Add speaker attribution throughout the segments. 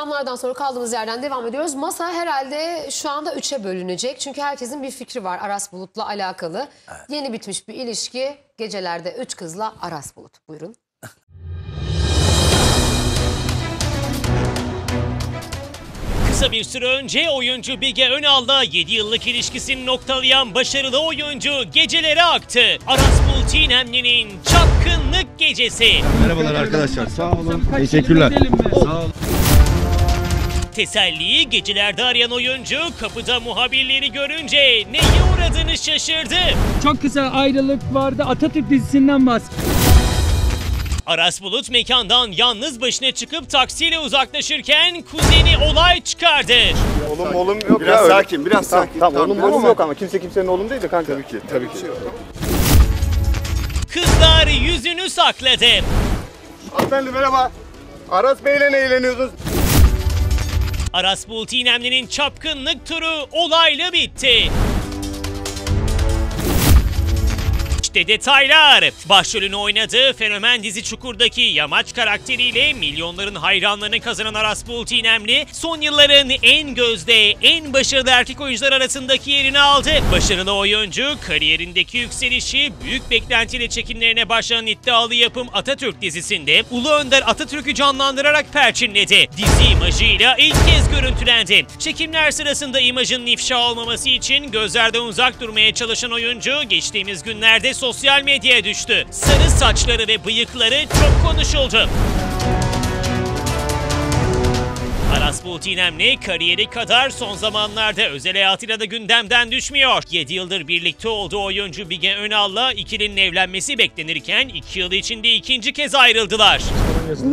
Speaker 1: Reklamlardan sonra kaldığımız yerden devam ediyoruz. Masa herhalde şu anda üçe bölünecek. Çünkü herkesin bir fikri var Aras Bulut'la alakalı. Yeni bitmiş bir ilişki. Gecelerde üç kızla Aras Bulut. Buyurun.
Speaker 2: Kısa bir süre önce oyuncu Bige Önal'la 7 yıllık ilişkisini noktalayan başarılı oyuncu gecelere aktı. Aras Bulut İynemli'nin çapkınlık gecesi.
Speaker 3: Merhabalar arkadaşlar. Sağ olun. Teşekkürler. Sağ olun.
Speaker 2: Teselliyi gecelerde arayan oyuncu kapıda muhabirleri görünce neye uğradığını şaşırdı.
Speaker 4: Çok kısa ayrılık vardı. Atatürk dizisinden bahsediyor.
Speaker 2: Aras Bulut mekandan yalnız başına çıkıp taksiyle uzaklaşırken kuzeni olay çıkardı.
Speaker 3: Oğlum oğlum yok
Speaker 5: Biraz
Speaker 3: ya. öyle.
Speaker 5: sakin, biraz
Speaker 3: Tamam,
Speaker 5: sakin.
Speaker 3: Tamam,
Speaker 5: Tamam,
Speaker 3: oğlum
Speaker 5: biraz
Speaker 3: oğlum yok ama kimse kimsenin oğlum değil de kanka. Tabii ki, tabii ki.
Speaker 2: Kızlar yüzünü sakladı.
Speaker 3: Hanımefendi merhaba. Aras Bey'le ne eğleniyorsunuz?
Speaker 2: Aras Bulut İynemli'nin çapkınlık turu olayla bitti. İşte detaylar. Başrolünü oynadığı fenomen dizi Çukur'daki Yamaç karakteriyle milyonların hayranlarını kazanan Aras Bulut son yılların en gözde, en başarılı erkek oyuncular arasındaki yerini aldı. Başarılı oyuncu, kariyerindeki yükselişi büyük beklentiyle çekimlerine başlanan iddialı yapım Atatürk dizisinde Ulu Önder Atatürk'ü canlandırarak perçinledi. Dizi imajıyla ilk kez görüntülendi. Çekimler sırasında imajın ifşa olmaması için gözlerden uzak durmaya çalışan oyuncu geçtiğimiz günlerde sosyal medyaya düştü. Sarı saçları ve bıyıkları çok konuşuldu. Aras Bulut İynemli kariyeri kadar son zamanlarda özel hayatıyla da gündemden düşmüyor. 7 yıldır birlikte olduğu oyuncu Bige Önal'la ikilinin evlenmesi beklenirken 2 yıl içinde ikinci kez ayrıldılar.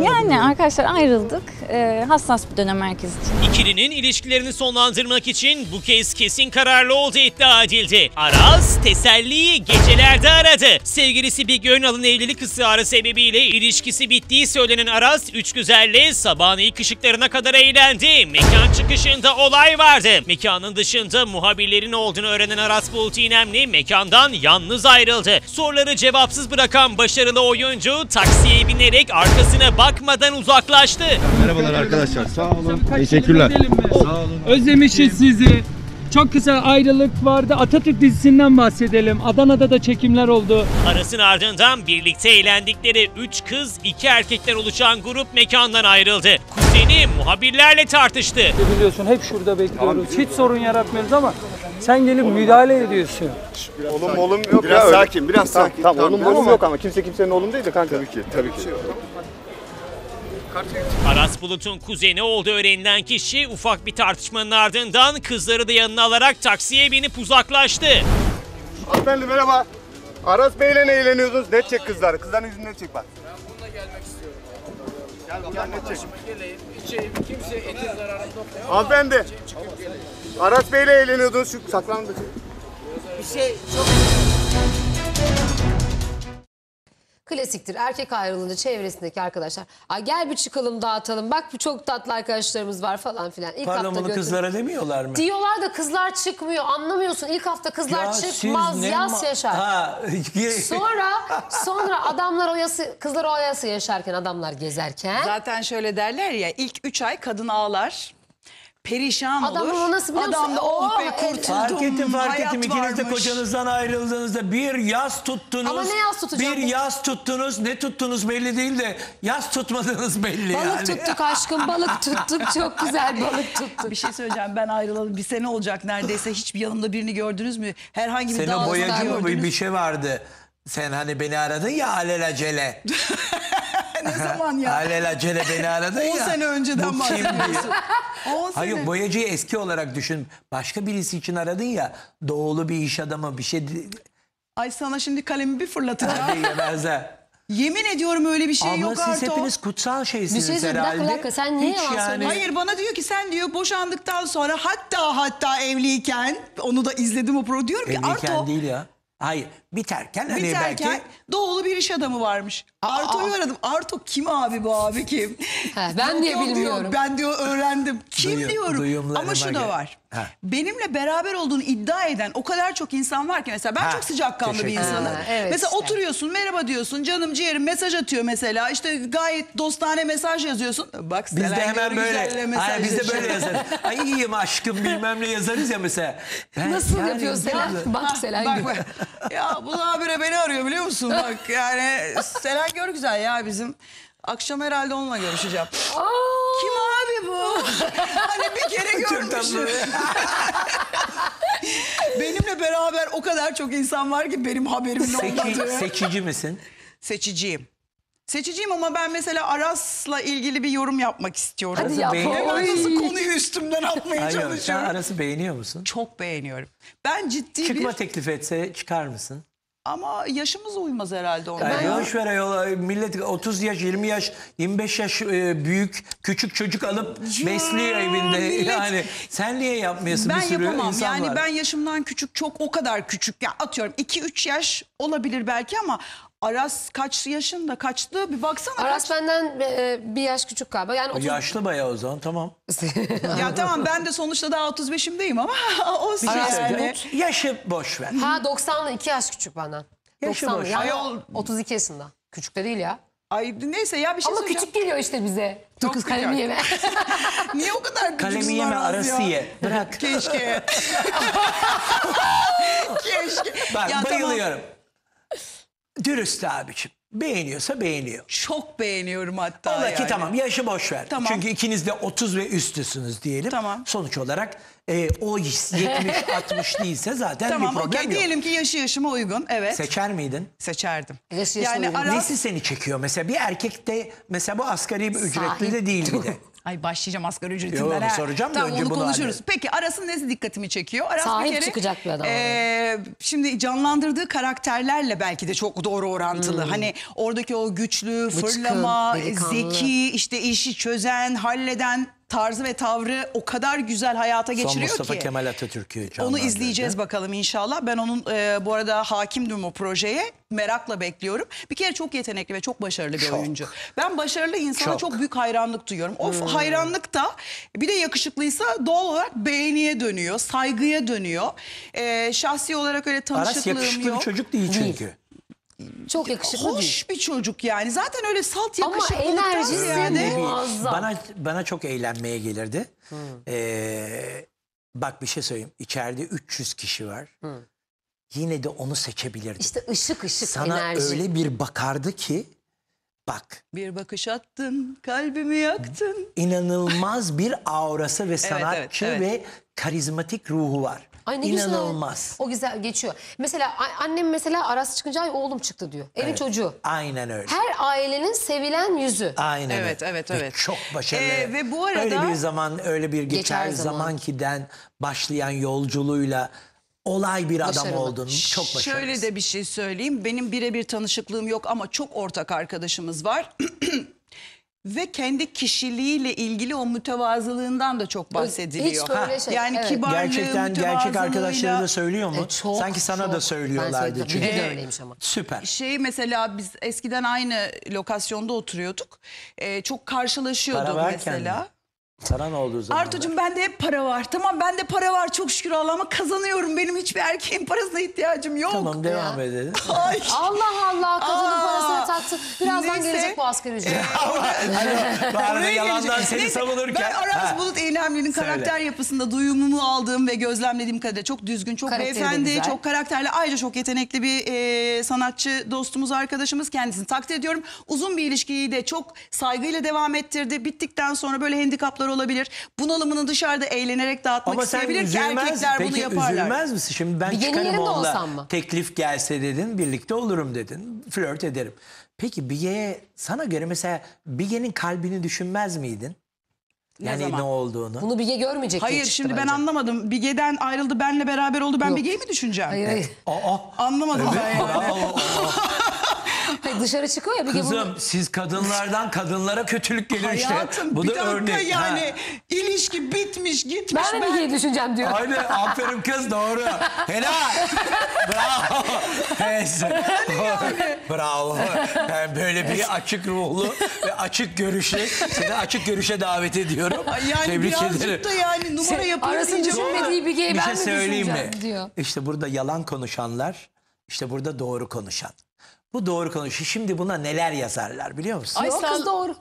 Speaker 6: Yani arkadaşlar ayrıldık. Ee, hassas bir dönem herkes için.
Speaker 2: İkilinin ilişkilerini sonlandırmak için bu kez kesin kararlı olduğu iddia edildi. Aras teselliyi gecelerde aradı. Sevgilisi Bige Önal'ın evlilik ısrarı sebebiyle ilişkisi bittiği söylenen Aras, üç güzelle sabahın ilk ışıklarına kadar eğlendi. Mekan çıkışında olay vardı. Mekanın dışında muhabirlerin olduğunu öğrenen Aras Bulut İynemli mekandan yalnız ayrıldı. Soruları cevapsız bırakan başarılı oyuncu taksiye binerek arkasına bakmadan uzaklaştı.
Speaker 3: Merhabalar arkadaşlar. Sağ olun. Teşekkürler. Sağ olun.
Speaker 4: Özlemişiz sizi. Çok kısa ayrılık vardı. Atatürk dizisinden bahsedelim. Adana'da da çekimler oldu.
Speaker 2: Arasın ardından birlikte eğlendikleri 3 kız, 2 erkekler oluşan grup mekandan ayrıldı. Kuzeni muhabirlerle tartıştı.
Speaker 7: biliyorsun hep şurada bekliyoruz. Hiç sorun yaratmıyoruz ama sen gelip müdahale ediyorsun.
Speaker 3: Oğlum oğlum yok
Speaker 5: Biraz
Speaker 3: ya. öyle.
Speaker 5: sakin, biraz
Speaker 3: Tamam,
Speaker 5: sakin.
Speaker 3: Tamam,
Speaker 5: Tamam,
Speaker 3: oğlum
Speaker 5: biraz
Speaker 3: oğlum yok ama kimse kimsenin oğlum değil de kanka. Tabii ki, tabii ki.
Speaker 2: Aras Bulut'un kuzeni olduğu öğrenilen kişi ufak bir tartışmanın ardından kızları da yanına alarak taksiye binip uzaklaştı.
Speaker 3: Hanımefendi merhaba. Aras Bey'le ne eğleniyorsunuz? Net çek kızları. Kızların yüzünü çek bak. Ben bununla gelmek istiyorum. Gel, gel net çek. Hanımefendi. Aras Bey'le eğleniyordunuz. Şu saklandı.
Speaker 1: Klasiktir. Erkek ayrılınca çevresindeki arkadaşlar. Ay gel bir çıkalım dağıtalım. Bak bu çok tatlı arkadaşlarımız var falan filan. İlk
Speaker 8: Pardon
Speaker 1: hafta
Speaker 8: bunu
Speaker 1: götür-
Speaker 8: kızlara demiyorlar mı?
Speaker 1: Diyorlar da kızlar çıkmıyor. Anlamıyorsun. İlk hafta kızlar
Speaker 8: Ya siz
Speaker 1: çıkmaz.
Speaker 8: ne
Speaker 1: Yas
Speaker 8: ma-
Speaker 1: yaşar.
Speaker 8: Ha,
Speaker 1: Sonra sonra adamlar oyası, kızlar oyası yaşarken, adamlar gezerken.
Speaker 9: Zaten şöyle derler ya ilk üç ay kadın ağlar. Perişan
Speaker 1: Adam
Speaker 9: olur.
Speaker 1: nasıl biliyor
Speaker 9: Adam da
Speaker 1: musun?
Speaker 9: oh be
Speaker 1: Oh,
Speaker 9: kurtuldum.
Speaker 8: fark ettim fark
Speaker 9: hayat
Speaker 8: ettim. İkiniz de
Speaker 9: varmış."
Speaker 8: kocanızdan ayrıldığınızda bir yaz tuttunuz.
Speaker 1: Ama ne yaz tutacağım?
Speaker 8: Bir yaz tuttunuz. Ne tuttunuz belli değil de yaz tutmadığınız belli
Speaker 1: Balık
Speaker 8: yani.
Speaker 1: tuttuk aşkım balık tuttuk. Çok güzel balık tuttuk.
Speaker 9: Bir şey söyleyeceğim ben ayrılalı bir sene olacak neredeyse. Hiçbir yanımda birini gördünüz mü? Herhangi bir
Speaker 8: Senin
Speaker 9: dağ
Speaker 8: o boyacı mı
Speaker 9: gördünüz
Speaker 8: bir,
Speaker 9: mü?
Speaker 8: bir şey vardı. Sen hani beni aradın ya alelacele.
Speaker 9: Ne zaman ya?
Speaker 8: alelacele beni aradın
Speaker 9: 10
Speaker 8: ya.
Speaker 9: sene önceden
Speaker 8: Bu kim diye.
Speaker 9: bahsediyorsun. 10
Speaker 8: Hayır
Speaker 9: sene.
Speaker 8: boyacıyı eski olarak düşün. Başka birisi için aradın ya. Doğulu bir iş adamı bir şey
Speaker 9: Ay sana şimdi kalemi bir fırlatacağım.
Speaker 8: Hadi yemezler.
Speaker 9: Yemin ediyorum öyle bir şey
Speaker 8: Abla
Speaker 9: yok
Speaker 8: siz
Speaker 9: Arto.
Speaker 8: hepiniz kutsal şeysiniz
Speaker 1: Bir şey söyle, bir dakika,
Speaker 8: herhalde.
Speaker 1: bir dakika. Sen niye
Speaker 8: Hiç
Speaker 1: yalan
Speaker 8: yani...
Speaker 1: söylüyorsun?
Speaker 9: Hayır bana diyor ki sen diyor boşandıktan sonra hatta hatta evliyken onu da izledim o pro diyorum ki
Speaker 8: Evliyken
Speaker 9: Arto
Speaker 8: değil ya. Hayır biterken hani
Speaker 9: Biterken
Speaker 8: belki
Speaker 9: doğulu bir iş adamı varmış. Arto'yu aradım. Arto kim abi bu abi kim?
Speaker 1: Ha, ben
Speaker 9: Yok,
Speaker 1: niye
Speaker 9: yok diyor,
Speaker 1: bilmiyorum.
Speaker 9: ben diyor öğrendim. Kim
Speaker 8: Duyum-
Speaker 9: diyorum.
Speaker 8: duyumlarıma
Speaker 9: Ama şu da
Speaker 8: göre.
Speaker 9: var.
Speaker 8: Ha.
Speaker 9: Benimle beraber olduğunu iddia eden o kadar çok insan var ki mesela ben
Speaker 8: Ha,
Speaker 9: çok sıcakkanlı bir
Speaker 8: teşekkür
Speaker 9: insanım.
Speaker 1: ederim. Ha, evet
Speaker 9: mesela
Speaker 1: işte.
Speaker 9: oturuyorsun merhaba diyorsun canım ciğerim mesaj atıyor mesela işte gayet dostane mesaj yazıyorsun. Bak
Speaker 8: Biz de
Speaker 9: Selen
Speaker 8: hemen böyle, Ay, biz de
Speaker 9: mesajlaşıyor.
Speaker 8: böyle yazarız. Ay iyiyim aşkım bilmem ne yazarız ya mesela. Ben
Speaker 1: Nasıl
Speaker 8: yani-
Speaker 1: yapıyor Selen? Bak Selen
Speaker 9: Bak,
Speaker 1: gibi.
Speaker 9: bak. ya bu habire beni arıyor biliyor musun? Bak yani Selen Görgüzel ya bizim. Akşam herhalde onunla görüşeceğim. Kim abi bu? hani bir kere görmüşüm. Benimle beraber o kadar çok insan var ki benim haberimin
Speaker 8: Seki,
Speaker 9: olmadığı.
Speaker 8: seçici misin?
Speaker 9: Seçiciyim. Seçiciyim ama ben mesela Aras'la ilgili bir yorum yapmak istiyorum.
Speaker 1: Hadi yap.
Speaker 8: beğeniyor
Speaker 9: Hemen
Speaker 1: Oy.
Speaker 9: nasıl konuyu üstümden atmaya
Speaker 8: Hayır, sen
Speaker 9: çalışıyorum.
Speaker 8: arası beğeniyor musun?
Speaker 9: Çok beğeniyorum. Ben ciddi
Speaker 8: Çıkma
Speaker 9: bir...
Speaker 8: teklif etse çıkar mısın?
Speaker 9: Ama yaşımız uymaz herhalde ona. Ya.
Speaker 8: boş ver ayol. Millet 30 yaş, 20 yaş, 25 yaş e, büyük küçük çocuk alıp besliyor evinde.
Speaker 9: millet-
Speaker 8: Yani sen niye yapmıyorsun?
Speaker 9: Ben
Speaker 8: bir sürü
Speaker 9: yapamam.
Speaker 8: insan
Speaker 9: Yani
Speaker 8: var.
Speaker 9: ben yaşımdan küçük çok o kadar küçük. Ya atıyorum 2-3 yaş olabilir belki ama Aras kaç yaşında kaçtı bir baksana.
Speaker 1: Aras
Speaker 9: kaç.
Speaker 1: benden e, bir yaş küçük galiba. Yani 30...
Speaker 8: Yaşlı bayağı o zaman tamam.
Speaker 9: Ya tamam ben de sonuçta daha 35'imdeyim ama olsun
Speaker 8: Bir şey
Speaker 9: yani.
Speaker 8: söyleyeceğim. Yaşı boş ver.
Speaker 1: Ha 90'lı 2 yaş küçük benden.
Speaker 8: Yaşı
Speaker 1: 90'lı.
Speaker 8: boş.
Speaker 1: Yani
Speaker 9: Ayol-
Speaker 1: 32 yaşında. Küçük de değil ya.
Speaker 9: Ay neyse ya bir şey
Speaker 1: Ama
Speaker 9: söyleyeceğim.
Speaker 1: küçük geliyor işte bize.
Speaker 9: Çok
Speaker 1: kız kalemi yeme.
Speaker 9: Niye o kadar
Speaker 8: Kalemi yeme
Speaker 9: Aras
Speaker 8: arası
Speaker 9: ya?
Speaker 8: ye. Bırak.
Speaker 9: Keşke. Keşke.
Speaker 8: Bak
Speaker 9: Ya tamam,
Speaker 8: bayılıyorum. Dürüst abiciğim. Beğeniyorsa beğeniyor.
Speaker 9: Çok beğeniyorum hatta
Speaker 8: Ola ki
Speaker 9: yani.
Speaker 8: tamam yaşı boş ver.
Speaker 9: Tamam.
Speaker 8: Çünkü ikiniz de 30 ve üstüsünüz diyelim.
Speaker 9: Tamam.
Speaker 8: Sonuç olarak e, o 70-60 değilse zaten
Speaker 9: Tamam
Speaker 8: bir problem
Speaker 9: okey
Speaker 8: yok.
Speaker 9: diyelim ki yaşı yaşıma uygun evet.
Speaker 8: Seçer miydin?
Speaker 9: Seçerdim.
Speaker 1: Yaşı yaşına
Speaker 9: yani
Speaker 1: uygun.
Speaker 9: Aras...
Speaker 8: Nesi seni çekiyor? Mesela bir erkek de mesela bu asgari bir ücretli
Speaker 1: Sahip.
Speaker 8: de değil bir de.
Speaker 9: Ay başlayacağım asgari ücretinden.
Speaker 8: Yo,
Speaker 9: ha.
Speaker 8: soracağım da
Speaker 9: tamam,
Speaker 8: önce
Speaker 9: onu
Speaker 8: bunu
Speaker 9: konuşuruz.
Speaker 8: halledelim.
Speaker 9: Peki Aras'ın nesi dikkatimi çekiyor? Aras
Speaker 1: Sahip
Speaker 9: bir kere,
Speaker 1: çıkacak bir adam
Speaker 9: eee, şimdi canlandırdığı karakterlerle belki de çok doğru orantılı. Hani oradaki o güçlü, fırlama,
Speaker 1: delikanlı.
Speaker 9: zeki, işte işi çözen, halleden tarzı ve tavrı o kadar güzel hayata
Speaker 8: Son
Speaker 9: geçiriyor
Speaker 8: Mustafa
Speaker 9: ki.
Speaker 8: Kemal Atatürk'ü
Speaker 9: Onu izleyeceğiz bakalım inşallah. Ben onun e, bu arada hakimdim o projeye. Merakla bekliyorum. Bir kere çok yetenekli ve çok başarılı bir
Speaker 8: Çok.
Speaker 9: oyuncu. Ben başarılı insana
Speaker 8: Çok.
Speaker 9: çok, büyük hayranlık duyuyorum. O hayranlık da bir de yakışıklıysa doğal olarak beğeniye dönüyor, saygıya dönüyor. E, şahsi olarak öyle
Speaker 8: Aras
Speaker 9: tanışıklığım
Speaker 8: yakışıklı
Speaker 9: yok.
Speaker 8: bir çocuk değil çünkü.
Speaker 1: Çok yakışıklı değil.
Speaker 9: Hoş bir çocuk yani. Zaten öyle salt
Speaker 1: Ama
Speaker 9: yakışıklılıktan
Speaker 1: enerjisi
Speaker 9: ziyade-?
Speaker 1: Muazzam.
Speaker 8: Bana bana çok eğlenmeye gelirdi. Ee, bak bir şey söyleyeyim. İçeride 300 kişi var. Yine de onu seçebilirdim.
Speaker 1: İşte ışık ışık
Speaker 8: Sana
Speaker 1: enerji.
Speaker 8: öyle bir bakardı ki bak
Speaker 9: Bir bakış attın, kalbimi yaktın.
Speaker 8: inanılmaz bir aurası ve sanatçı
Speaker 9: evet.
Speaker 8: ve karizmatik ruhu var.
Speaker 1: Ay ne
Speaker 8: İnanılmaz.
Speaker 1: güzel. O güzel geçiyor. Mesela annem mesela Aras çıkınca ay oğlum çıktı diyor. Evin çocuğu.
Speaker 8: Aynen öyle.
Speaker 1: Her ailenin sevilen yüzü.
Speaker 8: Aynen
Speaker 9: Evet,
Speaker 8: öyle.
Speaker 9: evet,
Speaker 8: Ve
Speaker 9: evet.
Speaker 8: çok başarılı.
Speaker 9: Ee, ve bu arada-
Speaker 8: Öyle bir zaman, öyle bir geçer,
Speaker 1: Geçer zaman.
Speaker 8: zaman kiden başlayan yolculuğuyla olay bir adam
Speaker 1: Başarılı.
Speaker 8: oldun. Çok başarılı.
Speaker 9: Şöyle de bir şey söyleyeyim. Benim birebir tanışıklığım yok ama çok ortak arkadaşımız var. Ve kendi kişiliğiyle ilgili o mütevazılığından da çok bahsediliyor.
Speaker 1: Hiç böyle şey,
Speaker 9: Yani
Speaker 1: evet.
Speaker 9: kibarlığı,
Speaker 8: Gerçekten gerçek arkadaşları da söylüyor mu?
Speaker 1: E, çok,
Speaker 8: Sanki sana
Speaker 1: çok.
Speaker 8: da
Speaker 1: Ben
Speaker 8: söylüyorlardı
Speaker 1: söyledim.
Speaker 8: çünkü.
Speaker 1: Biri de öyleymiş ama.
Speaker 8: Süper.
Speaker 9: Şey mesela biz eskiden aynı lokasyonda oturuyorduk. Ee, çok karşılaşıyorduk mesela.
Speaker 8: mi? Paran olduğu zaman.
Speaker 9: Artucuğum bende hep para var. Tamam bende para var çok şükür Allah'ıma kazanıyorum. Benim hiçbir erkeğin parasına ihtiyacım yok.
Speaker 8: Tamam devam edelim.
Speaker 9: Ay.
Speaker 1: Allah Allah kadının
Speaker 9: Aa,
Speaker 1: parasına taktı. Birazdan
Speaker 9: neyse.
Speaker 1: gelecek bu asgari ücret.
Speaker 8: Bari
Speaker 9: Oraya
Speaker 8: yalandan seni
Speaker 9: Neyse,
Speaker 8: savunurken.
Speaker 9: Ben Aras
Speaker 8: Ha.
Speaker 9: Bulut Eylemli'nin
Speaker 8: Söyle.
Speaker 9: karakter yapısında duyumumu aldığım ve gözlemlediğim kadarıyla çok düzgün, çok
Speaker 1: Karakteri de
Speaker 9: beyefendi,
Speaker 1: güzel.
Speaker 9: çok karakterli, ayrıca çok yetenekli bir e, sanatçı dostumuz, arkadaşımız. Kendisini takdir ediyorum. Uzun bir ilişkiyi de çok saygıyla devam ettirdi. Bittikten sonra böyle handikaplar olabilir. Bunalımını dışarıda eğlenerek dağıtmak
Speaker 8: Ama sen
Speaker 9: isteyebilir ki erkekler bunu
Speaker 8: peki
Speaker 9: yaparlar.
Speaker 8: üzülmez misin? Şimdi ben
Speaker 1: Bir yeni
Speaker 8: çıkarım onunla
Speaker 1: olsam mı?
Speaker 8: teklif gelse dedin birlikte olurum dedin. Flört ederim. Peki Bige'ye sana göre mesela Bige'nin kalbini düşünmez miydin?
Speaker 9: Ne
Speaker 8: Yani ne,
Speaker 9: zaman?
Speaker 8: olduğunu.
Speaker 1: Bunu Bige görmeyecek diye
Speaker 9: Hayır
Speaker 1: çıktı
Speaker 9: şimdi ben
Speaker 1: bence.
Speaker 9: anlamadım. Bige'den ayrıldı benle beraber oldu. Ben. Bige'yi mi düşüneceğim?
Speaker 1: Hayır hayır.
Speaker 8: Aa,
Speaker 9: Anlamadım ben yani.
Speaker 1: Hayır, dışarı çıkıyor ya bir
Speaker 8: Kızım
Speaker 1: bunu...
Speaker 8: siz kadınlardan kadınlara kötülük geliyor işte.
Speaker 9: Hayatım
Speaker 8: Bu
Speaker 9: bir
Speaker 8: da
Speaker 9: dakika
Speaker 8: örnek.
Speaker 9: yani
Speaker 8: Ha.
Speaker 9: ilişki bitmiş gitmiş.
Speaker 1: Ben de bir düşüneceğim diyor.
Speaker 8: Aynen aferin kız doğru. Helal. Bravo. Neyse. Bravo. Yani böyle bir açık ruhlu ve açık görüşlü seni açık görüşe davet ediyorum.
Speaker 9: Yani
Speaker 8: Tebrik
Speaker 9: birazcık
Speaker 8: ederim.
Speaker 9: da yani numara yapıyor
Speaker 1: Aras'ın
Speaker 9: diyeceğim ama-
Speaker 1: düşünmediği bir gay
Speaker 8: bir
Speaker 1: ben
Speaker 8: şey
Speaker 1: mi
Speaker 8: söyleyeyim mi?
Speaker 1: diyor.
Speaker 8: İşte burada yalan konuşanlar, işte burada doğru konuşan. Bu doğru konuşuyor. Şimdi buna neler yazarlar biliyor musun?
Speaker 9: Ay
Speaker 1: Yok
Speaker 9: sağ-
Speaker 1: kız doğru.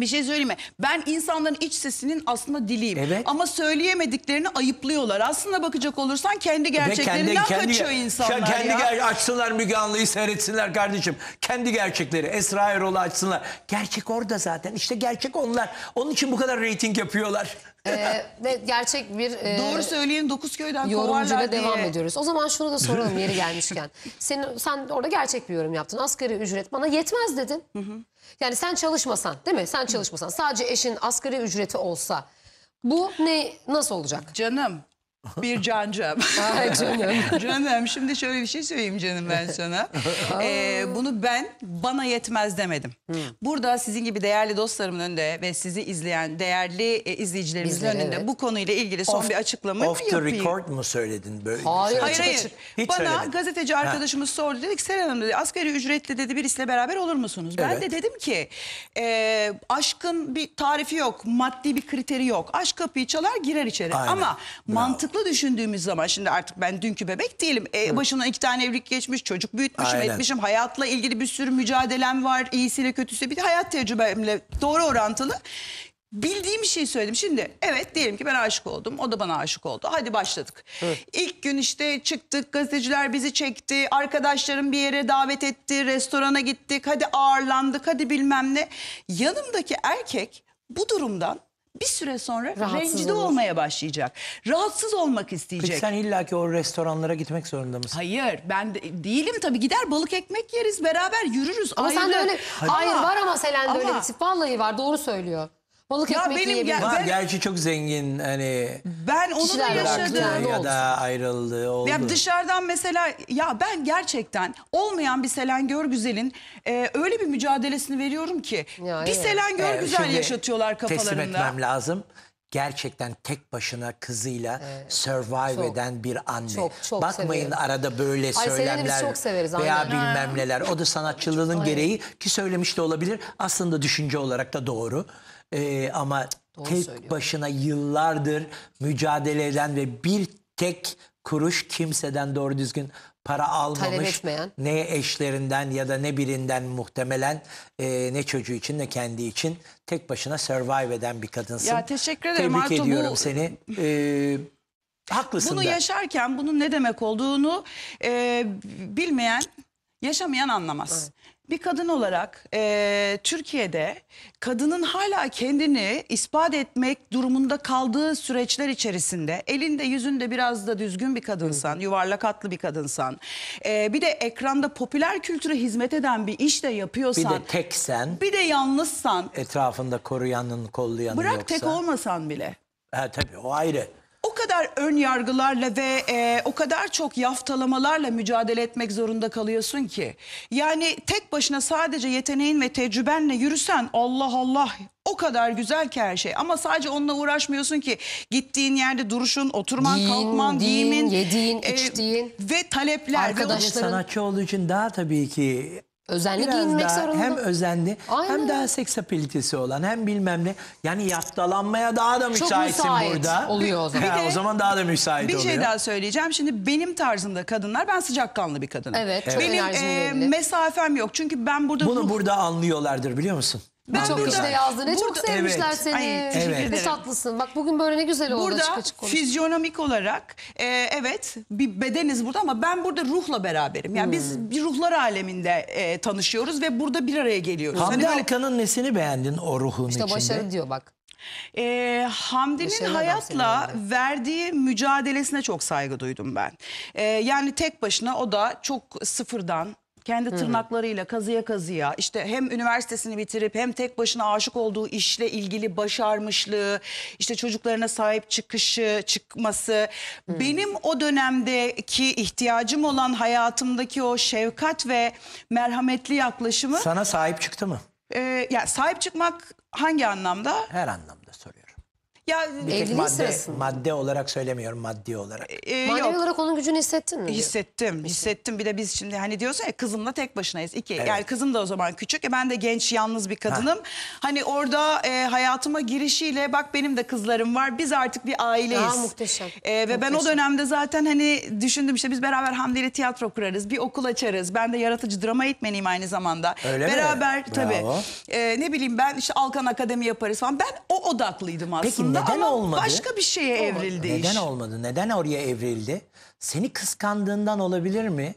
Speaker 9: Bir şey söyleyeyim mi? Ben insanların iç sesinin aslında diliyim.
Speaker 8: Evet.
Speaker 9: Ama söyleyemediklerini ayıplıyorlar. Aslında bakacak olursan kendi gerçeklerinden kaçıyor insanlar
Speaker 8: kendi
Speaker 9: ya.
Speaker 8: ger- açsınlar Müge Anlı'yı seyretsinler kardeşim. Kendi gerçekleri Esra Erol'u açsınlar. Gerçek orada zaten. İşte gerçek onlar. Onun için bu kadar reyting yapıyorlar.
Speaker 1: Ee, ve gerçek bir e,
Speaker 9: Doğru söyleyen dokuz köyden
Speaker 1: yorumcuyla
Speaker 9: kovarlar diye.
Speaker 1: devam ediyoruz. O zaman şunu da soralım yeri gelmişken. Senin, sen orada gerçek bir yorum yaptın. Asgari ücret bana yetmez dedin. Yani sen çalışmasan değil mi? Sen çalışmasan sadece eşin asgari ücreti olsa bu ne nasıl olacak?
Speaker 9: Canım bir cancım.
Speaker 1: Ay canım.
Speaker 9: canım şimdi şöyle bir şey söyleyeyim canım ben sana. Ee, bunu ben bana yetmez demedim. Burada sizin gibi değerli dostlarımın önünde ve sizi izleyen değerli e, izleyicilerimizin
Speaker 1: Bizleri,
Speaker 9: önünde
Speaker 1: evet.
Speaker 9: bu konuyla ilgili son
Speaker 8: Off-
Speaker 9: bir açıklama
Speaker 8: Off the
Speaker 9: yapayım.
Speaker 8: record mu söyledin böyle?
Speaker 1: Hayır,
Speaker 9: Hayır
Speaker 1: Açık
Speaker 9: hayır.
Speaker 1: açık.
Speaker 8: Hiç
Speaker 9: Bana
Speaker 8: söylemedin.
Speaker 9: gazeteci arkadaşımız sordu. Dedik Seren Hanım dedi asgari ücretli dedi birisiyle beraber olur musunuz? Ben
Speaker 8: Evet.
Speaker 9: de dedim ki e, aşkın bir tarifi yok. Maddi bir kriteri yok. Aşk kapıyı çalar girer içeri.
Speaker 8: Aynen.
Speaker 9: Ama
Speaker 8: Bravo.
Speaker 9: mantıklı düşündüğümüz zaman şimdi artık ben dünkü bebek değilim. E, başımdan iki tane evlilik geçmiş. Çocuk büyütmüşüm
Speaker 8: Aynen.
Speaker 9: etmişim. Hayatla ilgili bir sürü mücadelem var. İyisiyle kötüsü bir de hayat tecrübemle doğru orantılı. Bildiğim bir şey söyledim. Şimdi evet diyelim ki ben aşık oldum. O da bana aşık oldu. Hadi başladık. İlk gün işte çıktık. Gazeteciler bizi çekti. Arkadaşlarım bir yere davet etti. Restorana gittik. Hadi ağırlandık. Hadi bilmem ne. Yanımdaki erkek bu durumdan bir süre sonra
Speaker 1: Rahatsız
Speaker 9: rencide
Speaker 1: olur.
Speaker 9: olmaya başlayacak. Rahatsız olmak isteyecek.
Speaker 8: Peki sen illaki o restoranlara gitmek zorunda mısın?
Speaker 9: Hayır ben de, değilim tabii gider balık ekmek yeriz beraber yürürüz
Speaker 1: Ama
Speaker 9: ayrı.
Speaker 1: sen de öyle... Hayır
Speaker 9: Ama-
Speaker 1: var ama Selen'de öyle
Speaker 9: ama-
Speaker 1: bir tip. Vallahi var doğru söylüyor. Balık
Speaker 9: Ya
Speaker 1: ekmek
Speaker 9: benim
Speaker 1: yiyebilir.
Speaker 9: gel-
Speaker 8: Var,
Speaker 9: ben-
Speaker 8: gerçi çok zengin hani
Speaker 9: Ben onunla
Speaker 1: Kişiler
Speaker 8: bıraktı
Speaker 1: yaşadı.
Speaker 9: yaşadığım...
Speaker 1: Ne
Speaker 8: ya da ayrıldı oldu.
Speaker 9: Ya dışarıdan mesela ya ben gerçekten olmayan bir Selen Görgüzel'in e, öyle bir mücadelesini veriyorum ki
Speaker 1: Ya,
Speaker 9: bir
Speaker 1: evet.
Speaker 9: Selen
Speaker 8: Ee,
Speaker 9: Görgüzel
Speaker 8: şimdi
Speaker 9: yaşatıyorlar
Speaker 8: Teslim
Speaker 9: kafalarında.
Speaker 8: etmem lazım. Gerçekten tek başına kızıyla survive
Speaker 1: Çok.
Speaker 8: eden bir anne.
Speaker 1: Çok, çok
Speaker 8: Bakmayın
Speaker 1: severim.
Speaker 8: arada böyle
Speaker 1: Ay, Selen'i biz
Speaker 8: söylemler
Speaker 1: çok severiz,
Speaker 8: veya
Speaker 1: aynen.
Speaker 8: bilmem neler. O da sanatçılığının gereği ki söylemiş de olabilir. Aslında düşünce olarak da doğru. Ee, ama tek
Speaker 1: söylüyor.
Speaker 8: başına yıllardır mücadele eden ve bir tek kuruş kimseden doğru düzgün para almamış. Ne eşlerinden ya da ne birinden muhtemelen e, ne çocuğu için ne kendi için tek başına survive eden bir kadınsın.
Speaker 9: Ya teşekkür ederim
Speaker 8: Tebrik
Speaker 9: Artu, bu-
Speaker 8: ediyorum seni. Ee, haklısın
Speaker 9: Bunu
Speaker 8: da.
Speaker 9: yaşarken bunun ne demek olduğunu e, bilmeyen, yaşamayan anlamaz. Bir kadın olarak e, Türkiye'de kadının hala kendini ispat etmek durumunda kaldığı süreçler içerisinde elinde yüzünde biraz da düzgün bir kadınsan, yuvarlak hatlı bir kadınsan, e, bir de ekranda popüler kültüre hizmet eden bir iş de
Speaker 8: bir
Speaker 9: yapıyorsan,
Speaker 8: de tek sen
Speaker 9: bir de yalnızsan,
Speaker 8: etrafında koruyanın kollayanın
Speaker 9: bırak
Speaker 8: yoksa.
Speaker 9: tek olmasan bile.
Speaker 8: Ha, tabii o ayrı.
Speaker 9: O kadar ön yargılarla ve e, o kadar çok yaftalamalarla mücadele etmek zorunda kalıyorsun ki. Yani tek başına sadece yeteneğin ve tecrübenle yürüsen Allah Allah o kadar güzel ki her şey. Ama sadece onunla uğraşmıyorsun ki gittiğin yerde duruşun, oturman,
Speaker 1: Giyin,
Speaker 9: kalkman,
Speaker 1: giyin,
Speaker 9: giyimin,
Speaker 1: yediğin,
Speaker 9: e,
Speaker 1: içtiğin.
Speaker 9: ve talepler. Ve o-
Speaker 1: Arkadaş-
Speaker 8: Bir
Speaker 1: Başların-
Speaker 8: sanatçı olduğu için daha tabii ki
Speaker 1: Özenli
Speaker 8: biraz
Speaker 1: giyinmek
Speaker 8: daha
Speaker 1: zorunda.
Speaker 8: hem özenli
Speaker 1: Aynen.
Speaker 8: hem daha seksapilitesi olan hem bilmem ne. Yani yaftalanmaya daha da müsaitsin
Speaker 1: müsait
Speaker 8: burada.
Speaker 1: oluyor o zaman.
Speaker 8: Ha,
Speaker 9: Bir de
Speaker 8: o zaman daha da müsait
Speaker 9: Bir
Speaker 8: oluyor.
Speaker 9: şey daha söyleyeceğim. Şimdi benim tarzımda kadınlar, ben sıcakkanlı bir kadınım.
Speaker 1: Evet, çok
Speaker 9: Benim
Speaker 1: enerjim
Speaker 9: e,
Speaker 1: belli.
Speaker 9: mesafem yok. Çünkü ben burada
Speaker 8: Bunu
Speaker 9: ruh-
Speaker 8: burada anlıyorlardır biliyor musun?
Speaker 9: Ben
Speaker 1: Çok
Speaker 9: burada-
Speaker 1: kişi de yazdı. Ne çok sevmişler
Speaker 8: Evet.
Speaker 1: seni.
Speaker 9: Ay, teşekkür
Speaker 1: Ne
Speaker 9: ederim.
Speaker 1: tatlısın. Bak bugün böyle ne güzel oldu açık
Speaker 9: Burada
Speaker 1: açık konuş.
Speaker 9: fizyonomik olarak e, evet bir bedeniz burada ama ben burada ruhla beraberim. Yani biz
Speaker 1: Hmm.
Speaker 9: bir ruhlar aleminde e, tanışıyoruz ve burada bir araya geliyoruz.
Speaker 8: Hamdi
Speaker 9: Hani böyle,
Speaker 8: Alkan'ın nesini beğendin o ruhun
Speaker 1: İşte
Speaker 8: içinde?
Speaker 1: başarı diyor bak.
Speaker 9: e, Hamdi'nin
Speaker 1: adam
Speaker 9: hayatla verdiği mücadelesine çok saygı duydum ben. E, yani tek başına o da çok sıfırdan Kendi tırnaklarıyla kazıya kazıya işte hem üniversitesini bitirip hem tek başına aşık olduğu işle ilgili başarmışlığı, işte çocuklarına sahip çıkışı, çıkması. Benim o dönemdeki ihtiyacım olan hayatımdaki o şefkat ve merhametli yaklaşımı
Speaker 8: Sana sahip çıktı mı?
Speaker 9: e, ya sahip çıkmak hangi anlamda?
Speaker 8: Her anlamda.
Speaker 9: Ya
Speaker 8: Bir tek
Speaker 1: Evliliğin
Speaker 8: madde,
Speaker 1: sırasında.
Speaker 8: madde olarak söylemiyorum maddi olarak.
Speaker 9: e,
Speaker 1: Manevi
Speaker 9: yok.
Speaker 1: olarak onun gücünü hissettin mi? diyor.
Speaker 9: Hissettim, hissettim. Bir de biz şimdi hani diyorsun ya kızımla tek başınayız. İki, yani kızım da o zaman küçük. E ben de genç, yalnız bir kadınım. Hani orada e, hayatıma girişiyle bak benim de kızlarım var. Biz artık bir aileyiz.
Speaker 1: Aa, muhteşem.
Speaker 9: E, ve ben o
Speaker 1: Muhteşem.
Speaker 9: dönemde zaten hani düşündüm işte biz beraber Hamdi ile tiyatro kurarız. Bir okul açarız. Ben de yaratıcı drama eğitmeniyim aynı zamanda.
Speaker 8: Öyle mi?
Speaker 9: beraber tabii.
Speaker 8: Bravo.
Speaker 9: E, ne bileyim ben işte Alkan Akademi yaparız falan. Ben o odaklıydım aslında.
Speaker 8: Neden
Speaker 9: ama
Speaker 8: olmadı?
Speaker 9: başka bir şeye evrildi iş.
Speaker 8: Neden olmadı? Neden oraya evrildi? Seni kıskandığından olabilir mi?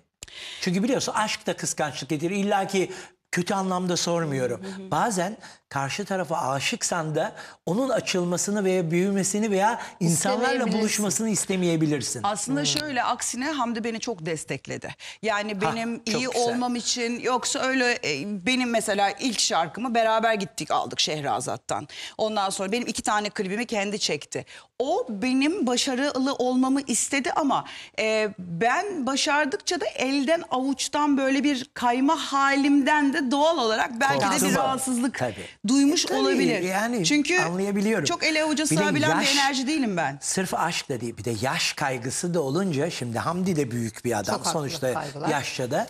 Speaker 8: Çünkü biliyorsun aşk da kıskançlık getirir. İlla ki kötü anlamda sormuyorum. Bazen karşı tarafa aşıksan da onun açılmasını veya büyümesini veya insanlarla buluşmasını istemeyebilirsin.
Speaker 9: Aslında şöyle aksine Hamdi beni çok destekledi. Yani benim
Speaker 8: çok
Speaker 9: iyi
Speaker 8: güzel.
Speaker 9: olmam için yoksa öyle e, benim mesela ilk şarkımı beraber gittik aldık Şehrazat'tan. Ondan sonra benim iki tane klibimi kendi çekti. O benim başarılı olmamı istedi ama e, ben başardıkça da elden avuçtan böyle bir kayma halimden de doğal olarak belki de
Speaker 8: Korktu
Speaker 9: bir rahatsızlık
Speaker 8: Tabii.
Speaker 9: Duymuş
Speaker 8: Tabii,
Speaker 9: olabilir.
Speaker 8: yani
Speaker 9: Çünkü
Speaker 8: anlayabiliyorum.
Speaker 9: çok ele avuca
Speaker 8: Bir de
Speaker 9: sığabilen bir enerji değilim ben.
Speaker 8: Sırf aşk da değil bir de yaş kaygısı da olunca şimdi Hamdi de büyük bir adam
Speaker 1: Çok haklı
Speaker 8: sonuçta
Speaker 1: kaygılar.
Speaker 8: yaşça da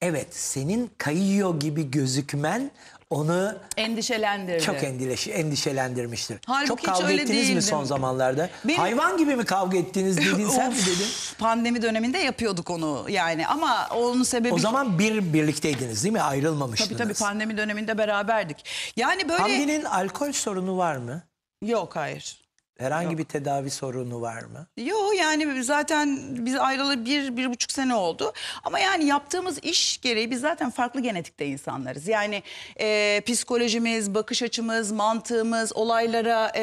Speaker 8: evet senin kayıyor gibi gözükmen onu
Speaker 9: Endişelendirdi.
Speaker 8: çok endişe, endişelendirmiştir.
Speaker 9: Halbuki
Speaker 8: çok
Speaker 9: hiç
Speaker 8: kavga
Speaker 9: öyle
Speaker 8: ettiniz mi
Speaker 9: değildim.
Speaker 8: son zamanlarda?
Speaker 9: Benim-
Speaker 8: Hayvan gibi mi kavga ettiniz dedin sen mi dedin?
Speaker 9: Pandemi döneminde yapıyorduk onu yani ama onun sebebi...
Speaker 8: O zaman bir birlikteydiniz değil mi?
Speaker 9: Tabii
Speaker 8: Ayrılmamıştınız.
Speaker 9: tabii pandemi döneminde beraberdik. Yani böyle...
Speaker 8: Hamdi'nin alkol sorunu var mı?
Speaker 9: Yok hayır.
Speaker 8: Herhangi bir tedavi sorunu var mı?
Speaker 9: Yok yani zaten biz ayrılalı bir, bir buçuk sene oldu. Ama yani yaptığımız iş gereği biz zaten farklı genetikte insanlarız. Yani e, psikolojimiz, bakış açımız, mantığımız, olaylara e,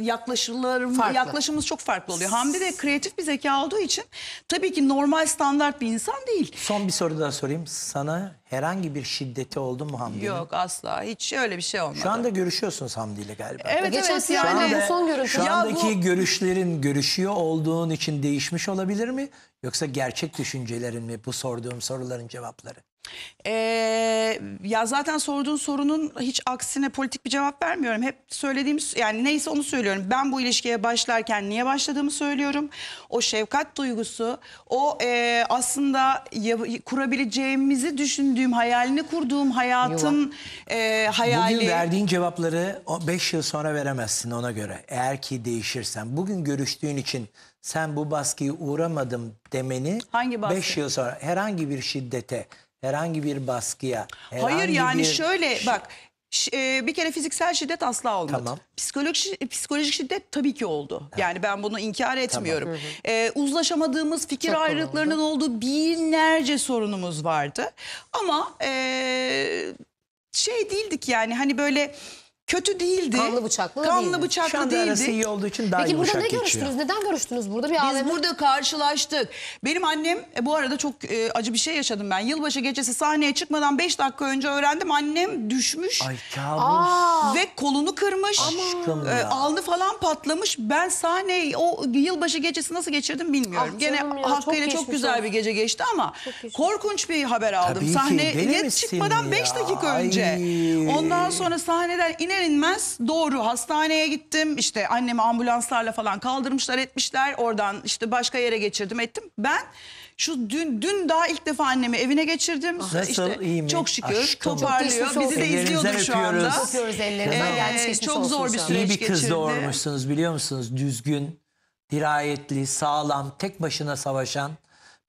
Speaker 9: yaklaşımlarım,
Speaker 1: Farklı.
Speaker 9: yaklaşımımız çok farklı oluyor. Hamdi de kreatif bir zeka olduğu için tabii ki normal standart bir insan değil.
Speaker 8: Son bir soru daha sorayım. Sana herhangi bir şiddeti oldu mu Hamdi'nin?
Speaker 9: Yok asla hiç öyle bir şey olmadı.
Speaker 8: Şu anda görüşüyorsunuz Hamdi ile galiba.
Speaker 9: Evet
Speaker 1: Geçen
Speaker 9: evet yani.
Speaker 1: beyaz- bu son görüntü.
Speaker 8: Şu
Speaker 9: Ya
Speaker 8: andaki
Speaker 9: bu-
Speaker 8: görüşlerin görüşüyor olduğun için değişmiş olabilir mi? Yoksa gerçek düşüncelerin mi bu sorduğum soruların cevapları?
Speaker 9: Ee, ya zaten sorduğun sorunun hiç aksine politik bir cevap vermiyorum. Hep söylediğim yani neyse onu söylüyorum. Ben bu ilişkiye başlarken niye başladığımı söylüyorum. O şefkat duygusu, o e, aslında ya- kurabileceğimizi düşündüğüm, hayalini kurduğum hayatın e, hayali.
Speaker 8: Bugün verdiğin cevapları 5 yıl sonra veremezsin ona göre. Eğer ki değişirsen. Bugün görüştüğün için sen bu baskıya uğramadım demeni
Speaker 9: Hangi baskı?
Speaker 8: 5 yıl sonra herhangi bir şiddete, herhangi bir baskıya,
Speaker 9: Hayır
Speaker 8: herhangi
Speaker 9: yani
Speaker 8: bir-
Speaker 9: şöyle bak e, bir kere fiziksel şiddet asla olmadı.
Speaker 8: Tamam.
Speaker 9: Psikolojik psikolojik şiddet tabii ki oldu. Yani ben bunu inkar etmiyorum. E, uzlaşamadığımız fikir
Speaker 1: Çok
Speaker 9: ayrılıklarının olduğu binlerce sorunumuz vardı. Ama e, şey değildik yani hani böyle kötü değildi.
Speaker 1: Kanlı bıçaklı
Speaker 9: Kanlı
Speaker 1: değildi.
Speaker 9: bıçaklı
Speaker 8: Şu anda arası
Speaker 9: değildi.
Speaker 8: iyi olduğu için daha
Speaker 1: Peki burada
Speaker 8: yumuşak
Speaker 1: ne
Speaker 8: geçiyor.
Speaker 1: görüştünüz? Neden görüştünüz burada? Bir
Speaker 9: Biz
Speaker 1: AVM
Speaker 9: burada karşılaştık. Benim annem e, bu arada çok e, acı bir şey yaşadım ben. Yılbaşı gecesi sahneye çıkmadan 5 dakika önce öğrendim. Annem düşmüş.
Speaker 8: Ay kabus.
Speaker 9: Ve kolunu kırmış.
Speaker 8: Aşkım
Speaker 9: Ee,
Speaker 8: ya.
Speaker 9: alnı falan patlamış. Ben sahneyi o yılbaşı gecesi nasıl geçirdim bilmiyorum.
Speaker 1: Ah
Speaker 9: Gene
Speaker 1: canım ya,
Speaker 9: hakkıyla
Speaker 1: çok
Speaker 9: çok,
Speaker 1: geçmiş
Speaker 9: güzel
Speaker 1: olsun.
Speaker 9: bir gece geçti ama
Speaker 1: geçmiş
Speaker 9: korkunç bir haber aldım.
Speaker 8: Tabii ki,
Speaker 9: Sahneye
Speaker 8: misin
Speaker 9: çıkmadan 5
Speaker 8: ya?
Speaker 9: dakika
Speaker 8: Ay.
Speaker 9: önce. Ondan sonra sahneden iner inmez doğru hastaneye gittim. İşte annemi ambulanslarla falan kaldırmışlar etmişler. Oradan işte başka yere geçirdim ettim. Ben şu dün dün daha ilk defa annemi evine geçirdim.
Speaker 8: Nasıl,
Speaker 9: İşte
Speaker 8: iyi mi?
Speaker 9: Çok şükür
Speaker 8: Aşkım.
Speaker 9: toparlıyor.
Speaker 1: Çok
Speaker 9: Bizi de izliyordur şu anda.
Speaker 8: öpüyoruz.
Speaker 1: Öpüyoruz ellerinden
Speaker 9: Ee,
Speaker 1: gelmiş geçmiş
Speaker 9: çok
Speaker 1: olsun
Speaker 9: zor bir süreç.
Speaker 8: İyi bir kız
Speaker 9: geçirdi.
Speaker 8: doğurmuşsunuz biliyor musunuz? Düzgün, dirayetli, sağlam, tek başına savaşan.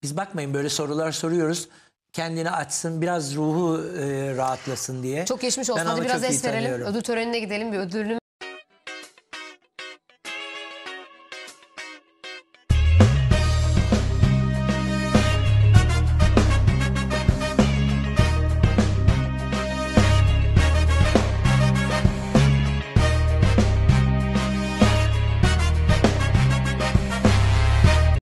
Speaker 8: Biz bakmayın böyle sorular soruyoruz. Kendini açsın, biraz ruhu e, rahatlasın diye.
Speaker 1: Çok geçmiş olsun.
Speaker 8: Ben
Speaker 1: Hadi biraz
Speaker 8: çok iyi
Speaker 1: es verelim.
Speaker 8: tanıyorum.
Speaker 1: Ödül törenine gidelim. Bir ödülünü